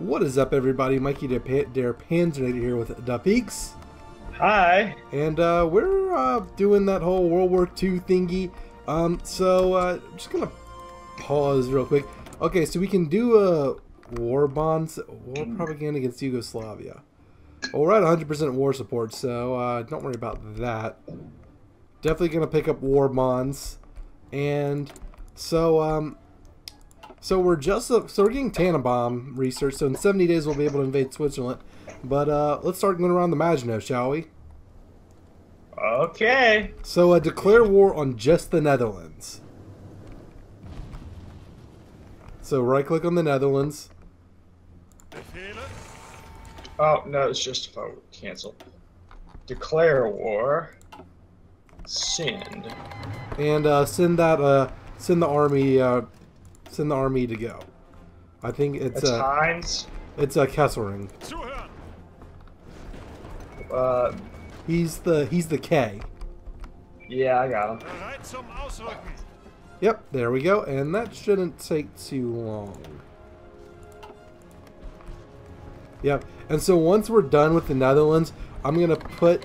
What is up, everybody? Mikey Der, pa- Der Panzernator here with Dapeeks. Hi. And uh, we're uh, doing that whole World War II thingy. Um, so, uh, just gonna pause real quick. Okay, so we can do a war bonds, war propaganda against Yugoslavia. Well, we're at 100% war support, so uh, don't worry about that. Definitely gonna pick up war bonds, and so um, so we're just so we're getting Tannenbaum research. So in 70 days we'll be able to invade Switzerland. But uh, let's start going around the Maginot, shall we? Okay. So uh, declare war on just the Netherlands. So right click on the Netherlands. Oh no, it's just a vote. Cancel. Declare war. Send. and uh, send that uh, send the army uh, send the army to go. I think it's It's uh, Heinz. it's a Kesselring. Uh, He's the he's the K. yeah, I got him. Bereit zum Ausrücken. Yep, there we go, and that shouldn't take too long. Yep, and so once we're done with the Netherlands, I'm gonna put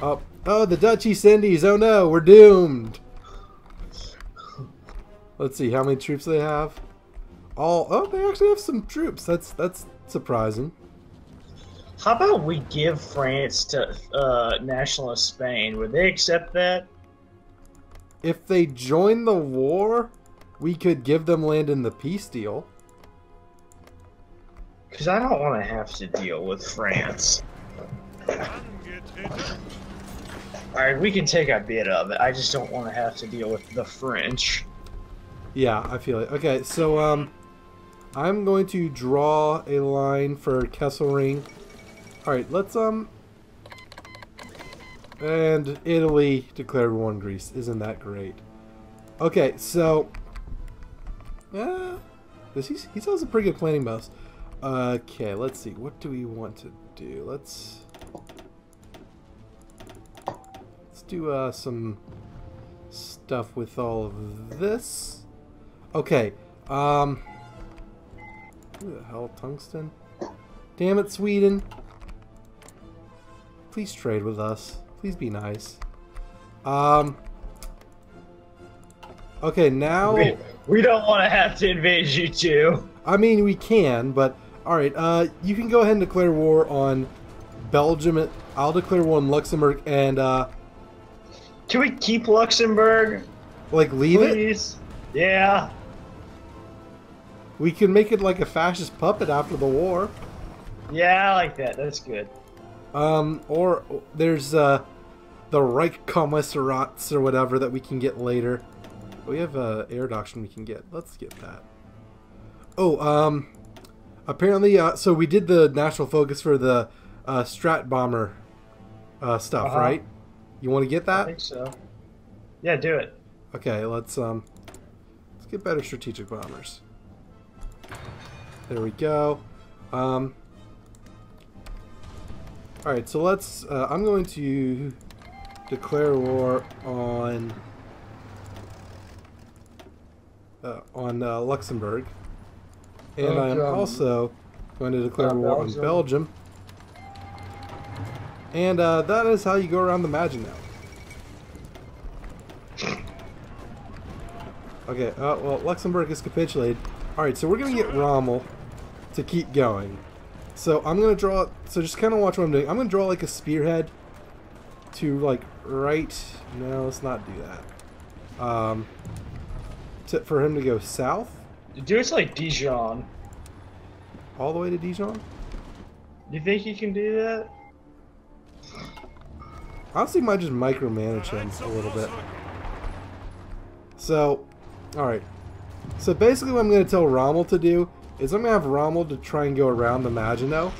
up. Oh, the Dutch East Indies! Oh no, we're doomed. Let's see how many troops they have. All oh, they actually have some troops. That's that's surprising. How about we give France to uh, nationalist Spain? Would they accept that? If they join the war, we could give them land in the peace deal. Because I don't want to have to deal with France. Alright, we can take a bit of it. I just don't want to have to deal with the French. Yeah, I feel it. Okay, so um, I'm going to draw a line for Kesselring. All right, let's um, and Italy declared war on Greece. Isn't that great? Okay, so yeah, this he's he has a pretty good planning mouse. Okay, let's see. What do we want to do? Let's let's do uh some stuff with all of this. Okay. Um. Who the hell? Tungsten? Damn it, Sweden. Please trade with us. Please be nice. Um. Okay, now. We, we don't want to have to invade you too. I mean, we can, but. Alright, uh, you can go ahead and declare war on Belgium. I'll declare war on Luxembourg and, uh, Can we keep Luxembourg? like, leave it. Please? Yeah. We can make it like a fascist puppet after the war. Yeah, I like that. That's good. Um, or there's uh, the Reich Commissariats or whatever that we can get later. We have uh, air doctrine we can get. Let's get that. Oh, um, apparently, uh, so we did the national focus for the uh, Strat Bomber uh, stuff, Uh-huh. right? You want to get I that? think so. Yeah, do it. Okay, let's um, let's get better strategic bombers. There we go. Um, all right, so let's. Uh, I'm going to declare war on uh, on uh, Luxembourg, and I'm also going to declare Uh, war on Belgium. Belgium. And uh, that is how you go around the Maginot. Okay, uh, well, Luxembourg has capitulated. Alright, so we're going to get Rommel to keep going. So I'm going to draw, so just kind of watch what I'm doing. I'm going to draw like a spearhead to like right, no, let's not do that. Um, to, for him to go south, Do it like Dijon. all the way to Dijon. You think he can do that? Honestly, might just micromanage him a little bit. So, alright. So basically what I'm going to tell Rommel to do is I'm going to have Rommel to try and go around the Maginot.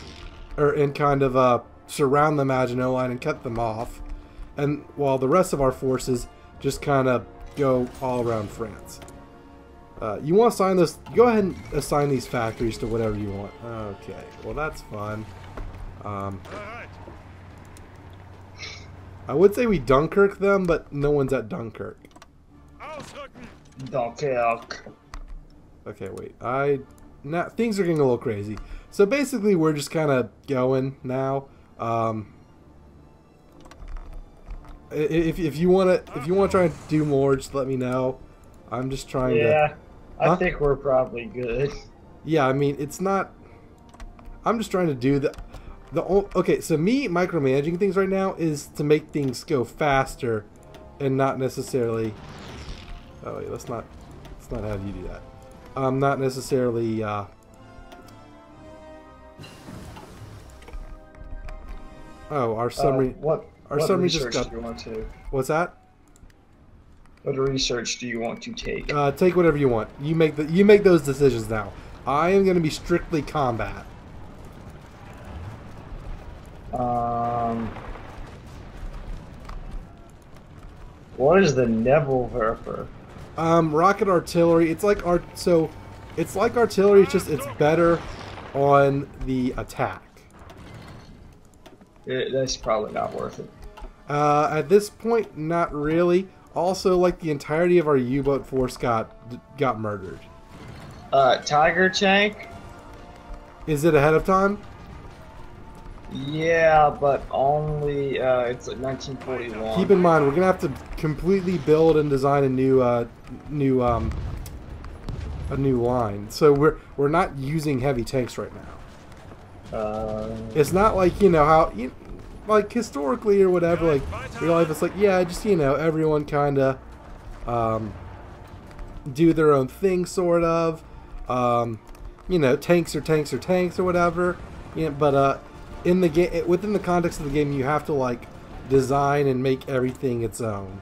Or, and kind of uh, surround the Maginot line and cut them off. And while the rest of our forces just kind of go all around France. Uh, you want to assign this, go ahead and assign these factories to whatever you want. Okay, well that's fun. Um, I would say we Dunkirk them, but no one's at Dunkirk. Ausrücken. Dunkirk. Okay, wait. I now things are getting a little crazy. So basically, we're just kind of going now. Um, if, if you want to if you want to try and do more, just let me know. I'm just trying to. Yeah, I Huh? think we're probably good. Yeah, I mean, it's not. I'm just trying to do the. The okay, so me micromanaging things right now is to make things go faster, and not necessarily. Oh wait, let's not. Let's not have you do that. Um, not necessarily. Uh, oh, our summary. Uh, what? our what summary just got- do you want to? What's that? What research do you want to take? Uh, take whatever you want. You make the. You make those decisions now. I am going to be strictly combat. Um, what is the Nebelwerfer? Um, rocket artillery. It's like art. So, it's like artillery. It's just it's better on the attack. It, that's probably not worth it. Uh, at this point, not really. Also, like the entirety of our U-boat force got got murdered. Uh, Tiger tank. Is it ahead of time? Yeah, but only uh, it's like 1941. Keep in mind, we're gonna have to completely build and design a new uh, new um, a new line. So we're we're not using heavy tanks right now. Uh, It's not like you know how you like historically or whatever. Like real life, it's like yeah, just you know everyone kind of um, do their own thing, sort of. Um, you know, tanks are tanks are tanks or whatever. Yeah, but uh, in the game, within the context of the game, you have to like design and make everything its own.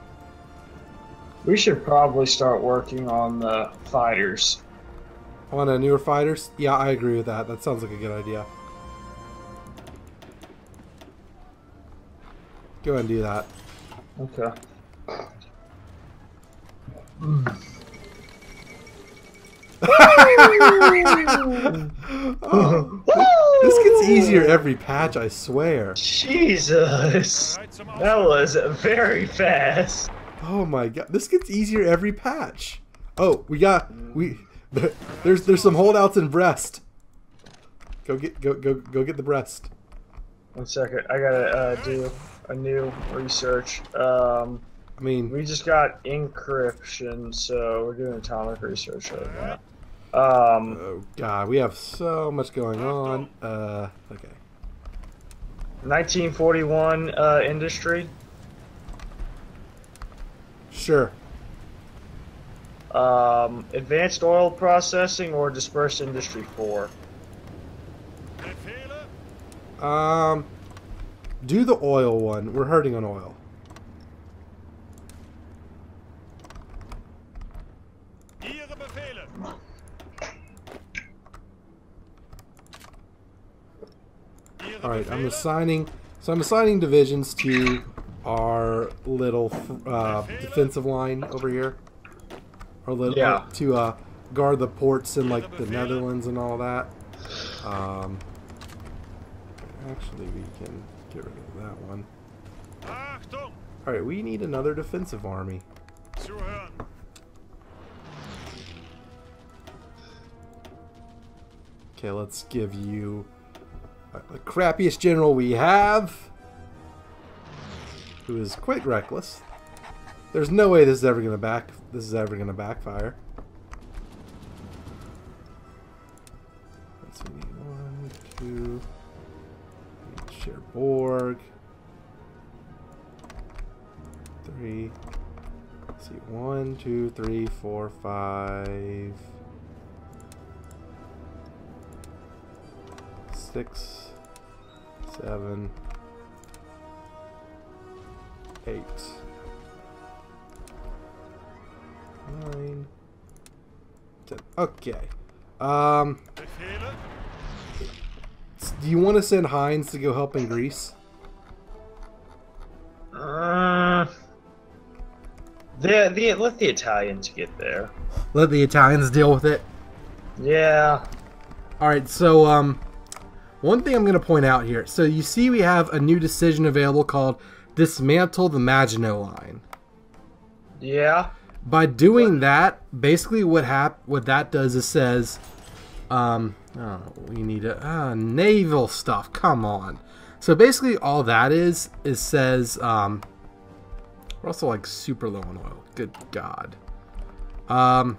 we should probably start working on the fighters. On a newer fighters, yeah, I agree with that. That sounds like a good idea. Go ahead and do that. Okay. Oh, this gets easier every patch, I swear. Jesus, that was very fast. Oh my god, this gets easier every patch. Oh, we got we there's there's some holdouts in Brest. Go get go go go get the Brest. One second, I gotta uh, do a new research. Um, I mean, we just got encryption, so we're doing atomic research right now. Um, oh god, we have so much going on. Uh, okay. 1941 uh, industry. Sure. Um, advanced oil processing or dispersed industry four. Um, do the oil one. We're hurting on oil. All right, I'm assigning. So I'm assigning divisions to our little uh, defensive line over here. Our little Yeah. to uh, guard the ports in like the Netherlands and all that. Um, actually, we can get rid of that one. All right, we need another defensive army. Okay, let's give you the crappiest general we have, who is quite reckless. There's no way this is ever gonna back. This is ever gonna backfire. Let's see, one, two. need Cherbourg. Three. Let's see, one, two, three, four, five. Six, seven, eight, nine, ten. Okay. Um, do you want to send Heinz to go help in Greece? Uh, the, the, let the Italians get there. Let the Italians deal with it. Yeah. All right. So, um, one thing I'm going to point out here. So you see, we have a new decision available called "Dismantle the Maginot Line." Yeah. By doing that, basically what hap- what that does is says, Um, oh, we need a uh, naval stuff. Come on. So basically, all that is is says um, we're also like super low on oil. Good God. Um,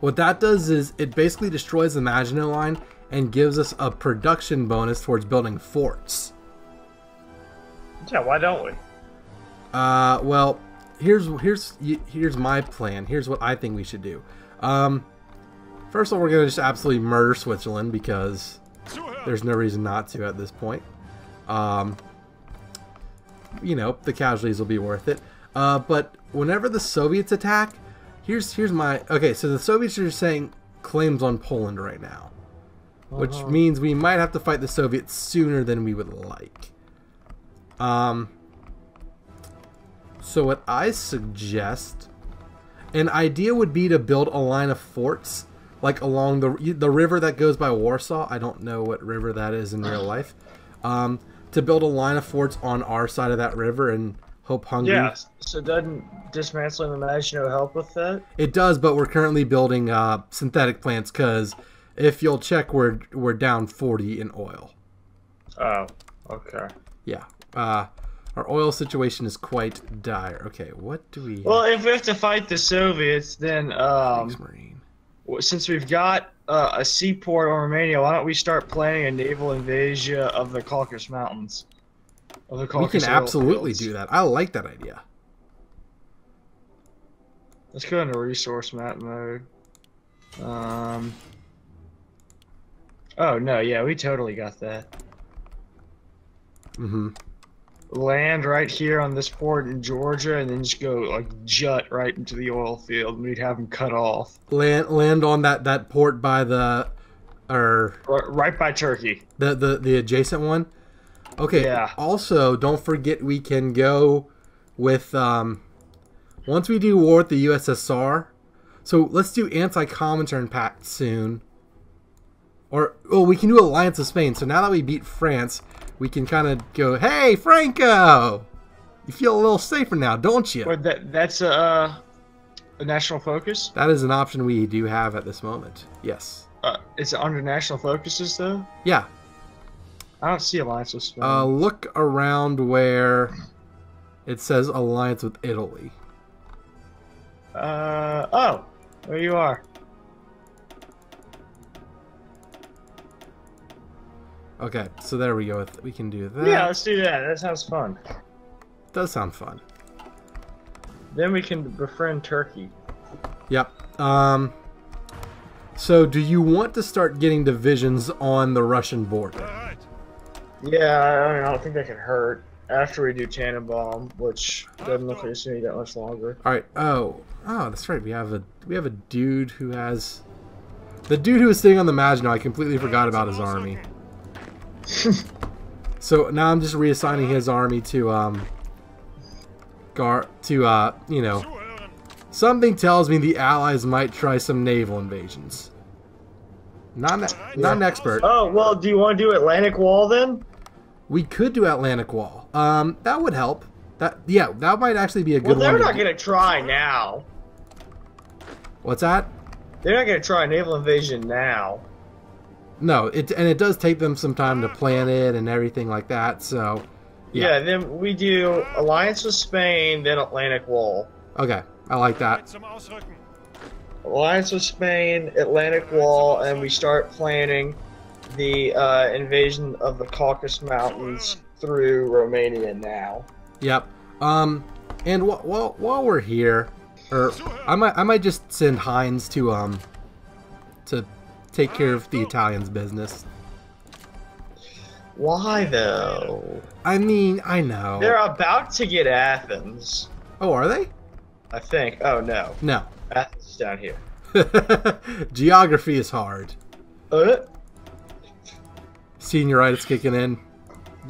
what that does is it basically destroys the Maginot Line and gives us a production bonus towards building forts. Yeah, why don't we? Uh, well, here's here's here's my plan. Here's what I think we should do. Um, first of all, we're gonna just absolutely murder Switzerland because there's no reason not to at this point. Um, you know, the casualties will be worth it. Uh, but whenever the Soviets attack, here's here's my okay. So the Soviets are saying claims on Poland right now, which Uh-huh. means we might have to fight the Soviets sooner than we would like. Um. So what I suggest, an idea would be to build a line of forts like along the the river that goes by Warsaw. I don't know what river that is in real life. Um, to build a line of forts on our side of that river and hope Hungary. Yeah. So doesn't dismantling the Maginot help with that? It does, but we're currently building uh, synthetic plants because if you'll check, we're we're down forty in oil. Oh, okay. Yeah. Uh, our oil situation is quite dire. Okay, what do we? Well, if we have to fight the Soviets, then um, Thanks, Marine. since we've got uh, a seaport on Romania, why don't we start planning a naval invasion of the Caucasus Mountains? Of the Caucasus We can absolutely fields. do that. I like that idea. Let's go into resource map mode. Um. Oh no, yeah, we totally got that. hmm Land right here on this port in Georgia, and then just go like jut right into the oil field, and we'd have them cut off Land land on that that port by the, or right, right by Turkey. the the the adjacent one. Okay. Yeah. Also, don't forget we can go with um once we do war with the USSR. So let's do anti-Comintern pact soon. Or oh, we can do alliance with Spain. So now that we beat France, we can kind of go, "Hey, Franco, you feel a little safer now, don't you?" But that that's a, uh, a national focus. That is an option we do have at this moment. Yes. Uh, it's under national focuses though. Yeah. I don't see alliance with Spain. Uh, look around where it says alliance with Italy. Uh oh, there you are. Okay, so there we go. We can do that. Yeah, let's do that. That sounds fun. does sound fun. Then we can befriend Turkey. Yep. Um. So, do you want to start getting divisions on the Russian border? Yeah, I, mean, I don't think that can hurt after we do Tannenbaum, which doesn't look like it's gonna be that much longer. All right. Oh, oh, that's right. We have a we have a dude who has the dude who was sitting on the Maginot. I completely forgot about his army. So now I'm just reassigning his army to um. Gar to uh you know Something tells me the Allies might try some naval invasions. Not an, not an expert. Oh well, do you want to do Atlantic Wall then? We could do Atlantic Wall. Um, that would help. That yeah, that might actually be a good. Well, they're not do. gonna try now. What's that? They're not gonna try a naval invasion now. No, it and it does take them some time to plan it and everything like that. So, Yeah. Yeah. then we do alliance with Spain, then Atlantic Wall. okay, I like that. Alliance with Spain, Atlantic Wall, and we start planning the uh, invasion of the Caucasus Mountains through Romania now. Yep. Um, and wh- while while we're here, or I might I might just send Heinz to um to take care of the Italians' business. Why though? I mean, I know. They're about to get Athens, Oh, are they? I think. Oh no, No. Athens is down here. Geography is hard. Uh, Senioritis kicking in.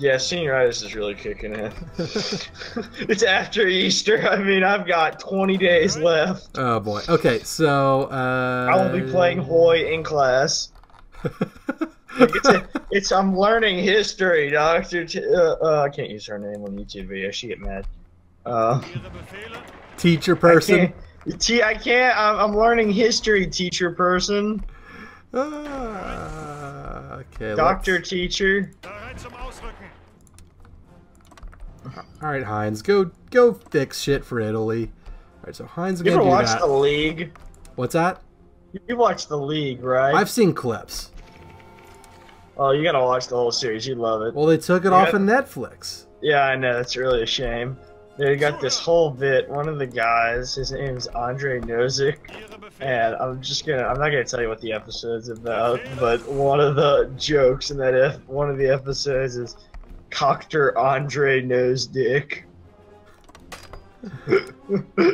Yeah, senioritis is really kicking in. it's after Easter. I mean, I've got 20 days left. Oh boy. Okay, so uh I will be playing HoI in class. Like, it's, a, it's I'm learning history, Doctor. T- uh, uh, I can't use her name on YouTube video. She get mad. Uh, Ihre Befehle? teacher I person. can't. T- I can't. I'm, I'm learning history, teacher person. Ah, okay. Doctor, let's- teacher. All right, Heinz, go go fix shit for Italy. All right, so Heinz is You ever do watch that. the league? What's that? You watch the league, right? I've seen clips. Oh, you gotta watch the whole series. You love it. Well, they took it Yeah. off of Netflix. Yeah, I know. That's really a shame. They got this whole bit. One of the guys, his name is Andre Nowzick, and I'm just gonna. I'm not gonna tell you what the episode's about, but one of the jokes in that one of the episodes is Coctor Andre Nose Dick.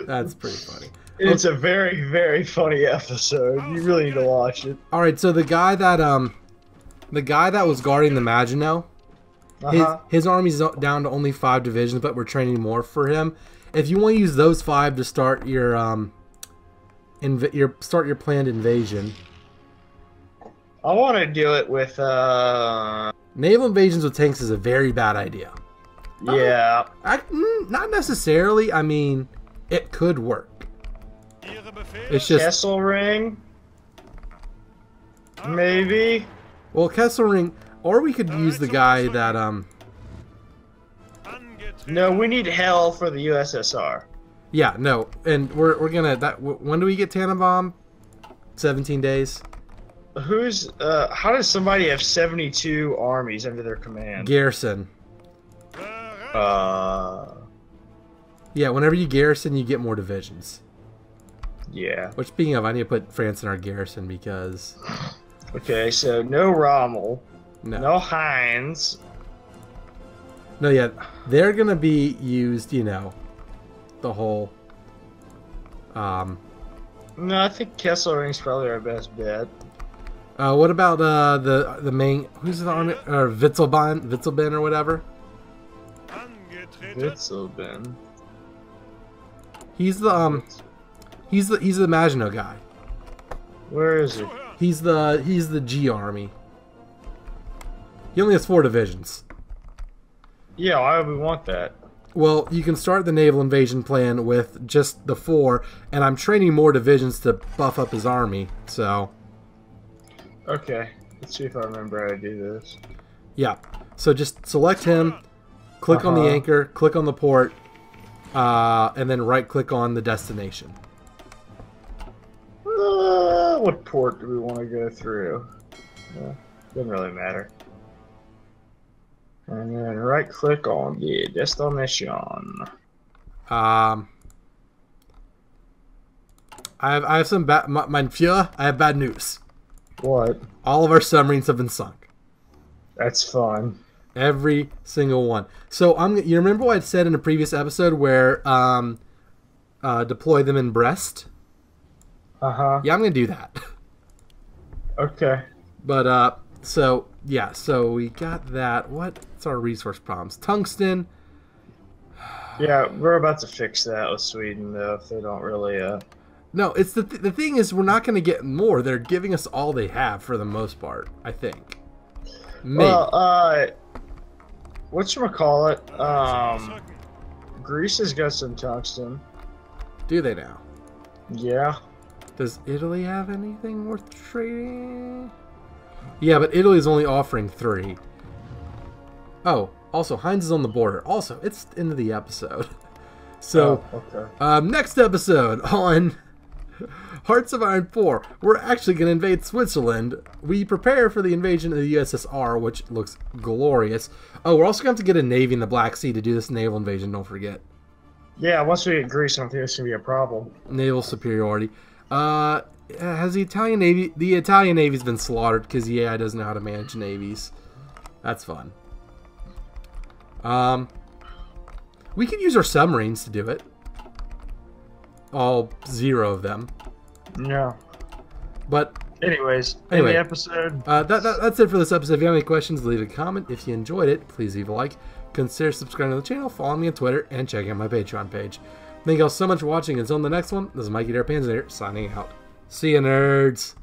That's pretty funny. It's a very, very funny episode. You really need to watch it. All right, so the guy that um, the guy that was guarding the Maginot, his Uh-huh. his army's down to only five divisions, but we're training more for him. If you want to use those five to start your um, inv- your start your planned invasion, I want to do it with. uh naval invasions with tanks is a very bad idea. Yeah. I, mm, not necessarily. I mean, it could work. It's just Kesselring. Maybe. well, Kesselring, or we could use the guy that um, No, we need hell for the USSR. yeah, no, and we're we're gonna that. When do we get Tannenbaum? Seventeen days. Who's uh how does somebody have 72 armies under their command? Garrison. Uh Yeah, whenever you garrison, you get more divisions. yeah. Which, speaking of, I need to put France in our garrison because Okay, so no Rommel, no, no Heinz. no, yeah, they're gonna be used. You know, the whole. Um, No, I think Kesselring's probably our best bet. Uh, what about uh the the main who's the army or Witzelbein Witzleben or whatever? Angetreten. He's the um he's the he's the Maginot guy. Where is he? He's the he's the G army. He only has four divisions. Yeah, why would we want that? Well, you can start the naval invasion plan with just the four, and I'm training more divisions to buff up his army. So, Okay, let's see if I remember how to do this. yeah. So just select him, click on the Uh-huh. anchor, click on the port, uh, and then right click on the destination. Uh, what port do we want to go through? Uh, doesn't really matter. And then right click on the destination. Um, I have I have some bad, my, mein Führer, I have bad news. What? All of our submarines have been sunk. That's fun. Every single one. So I'm. You remember what I said in a previous episode where um, uh, deploy them in Brest? Uh huh. Yeah, I'm gonna do that. Okay. But uh, so yeah, so we got that. What's our resource problems? Tungsten. Yeah, we're about to fix that with Sweden though. If they don't really, uh. No, it's the th- the thing is we're not gonna get more. They're giving us all they have for the most part. I think. Maybe. Well, uh. What you call it? Um, Greece has got some tungsten. do they now? Yeah. Does Italy have anything worth trading? Yeah, but Italy's only offering three. Oh, also Heinz is on the border. Also, it's the end of the episode. So. Oh, okay. Um, next episode on Hearts of Iron 4, we're actually going to invade Switzerland. We prepare for the invasion of the USSR, which looks glorious. Oh, we're also going to have to get a navy in the Black Sea to do this naval invasion, don't forget. Yeah, once we get Greece, I don't think it's gonna be a problem. Naval superiority. Uh, has the Italian Navy... The Italian Navy's been slaughtered because EAI doesn't know how to manage navies. That's fun. Um, we could use our submarines to do it. All zero of them. Yeah. But Anyways, Anyway. in the episode. Uh, that, that, that's it for this episode. If you have any questions, leave a comment. If you enjoyed it, please leave a like. Consider subscribing to the channel, follow me on Twitter, and check out my Patreon page. Thank you all so much for watching. Until the next one, this is Mikey Der Panzernator signing out. See you, nerds.